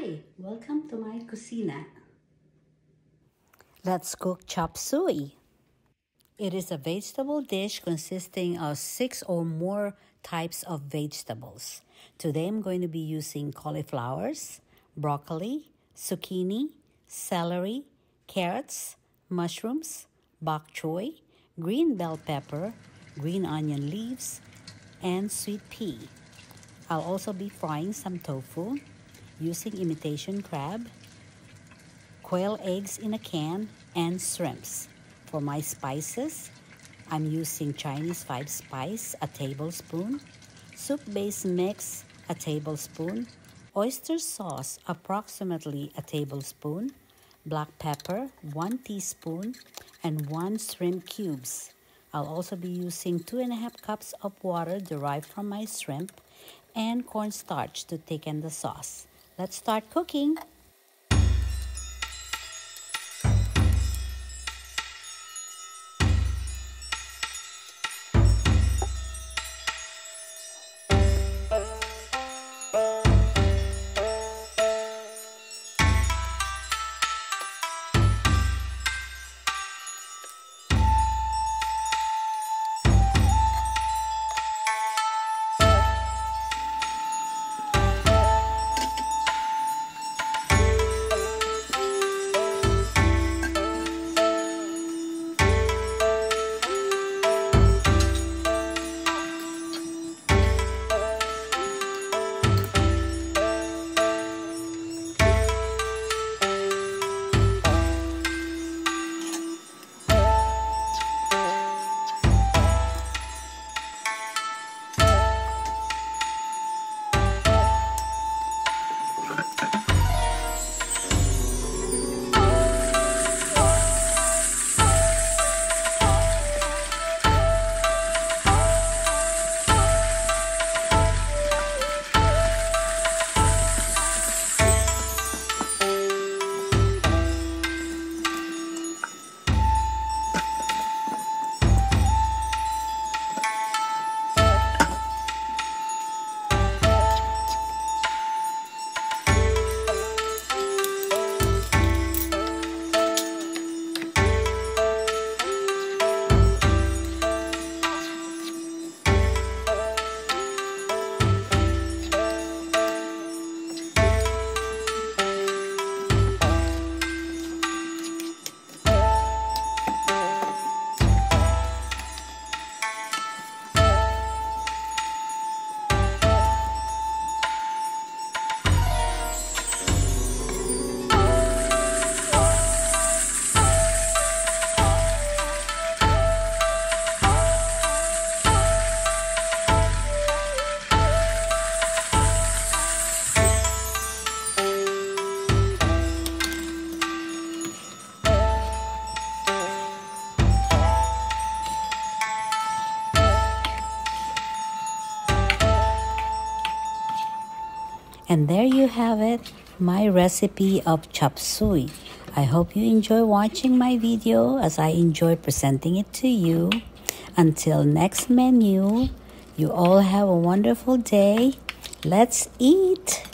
Hi, welcome to my kusina. Let's cook chop suey. It is a vegetable dish consisting of six or more types of vegetables. Today I'm going to be using cauliflowers, broccoli, zucchini, celery, carrots, mushrooms, bok choy, green bell pepper, green onion leaves, and sweet pea. I'll also be frying some tofu using imitation crab, quail eggs in a can, and shrimps. For my spices, I'm using Chinese 5 spice, a tablespoon, soup base mix, a tablespoon, oyster sauce, approximately a tablespoon, black pepper, 1 teaspoon, and 1 shrimp cubes. I'll also be using 2 and a half cups of water derived from my shrimp and cornstarch to thicken the sauce. Let's start cooking. And there you have it, my recipe of chop suey. I hope you enjoy watching my video as I enjoy presenting it to you. Until next menu, you all have a wonderful day. Let's eat!